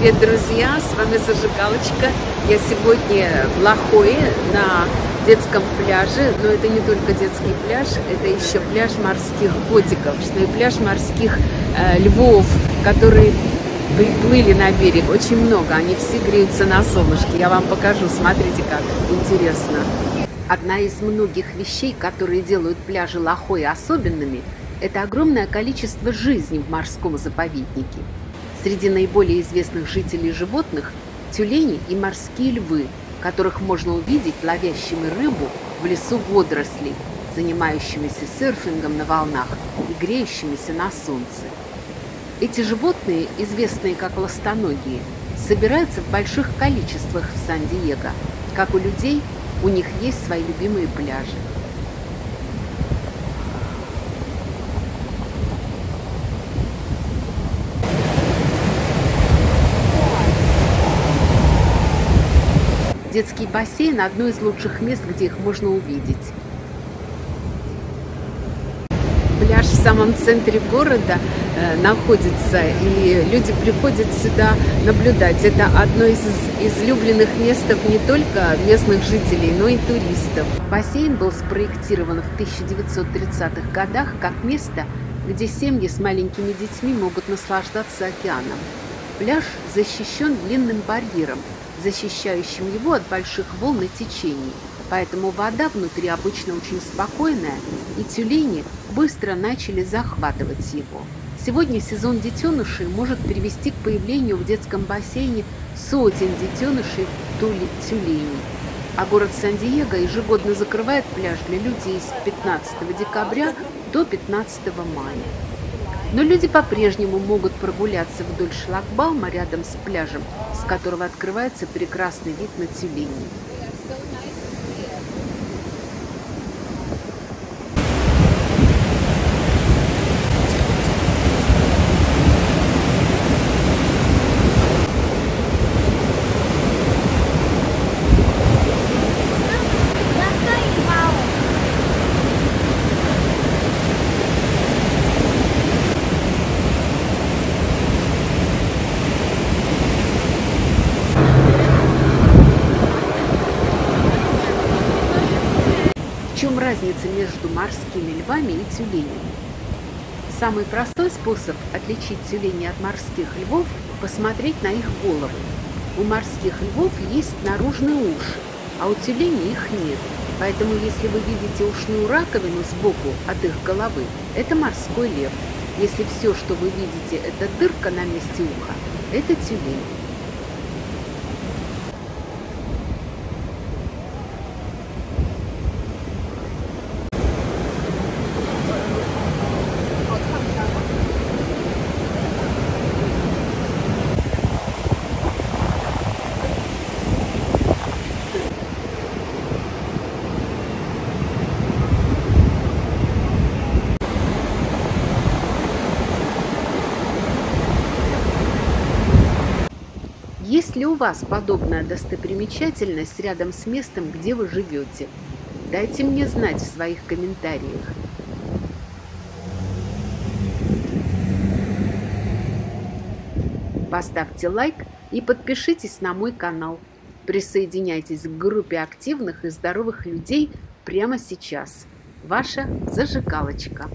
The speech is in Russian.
Привет, друзья! С вами Зажигалочка. Я сегодня в Лохое на детском пляже, но это не только детский пляж, это еще пляж морских котиков, что и пляж морских э, львов, которые приплыли на берег. Очень много, они все греются на солнышке. Я вам покажу, смотрите, как интересно. Одна из многих вещей, которые делают пляжи Лохой особенными, это огромное количество жизни в морском заповеднике. Среди наиболее известных жителей животных – тюлени и морские львы, которых можно увидеть ловящими рыбу в лесу водорослей, занимающимися серфингом на волнах и греющимися на солнце. Эти животные, известные как ластоногие, собираются в больших количествах в Сан-Диего. Как у людей, у них есть свои любимые пляжи. Детский бассейн – одно из лучших мест, где их можно увидеть. Пляж в самом центре города э, находится, и люди приходят сюда наблюдать. Это одно из излюбленных мест не только местных жителей, но и туристов. Бассейн был спроектирован в 1930-х годах как место, где семьи с маленькими детьми могут наслаждаться океаном. Пляж защищен длинным барьером – защищающим его от больших волн и течений. Поэтому вода внутри обычно очень спокойная, и тюлени быстро начали захватывать его. Сегодня сезон детенышей может привести к появлению в детском бассейне сотен детенышей тюленей. А город Сан-Диего ежегодно закрывает пляж для людей с 15 декабря до 15 мая. Но люди по-прежнему могут прогуляться вдоль шлагбаума рядом с пляжем, с которого открывается прекрасный вид на тюлени. Разница между морскими львами и тюленями? Самый простой способ отличить тюленей от морских львов – посмотреть на их головы. У морских львов есть наружные уши, а у тюленей их нет. Поэтому если вы видите ушную раковину сбоку от их головы, это морской лев. Если все, что вы видите, это дырка на месте уха, это тюлень. Есть ли у вас подобная достопримечательность рядом с местом, где вы живете? Дайте мне знать в своих комментариях. Поставьте лайк и подпишитесь на мой канал. Присоединяйтесь к группе активных и здоровых людей прямо сейчас. Ваша зажигалочка.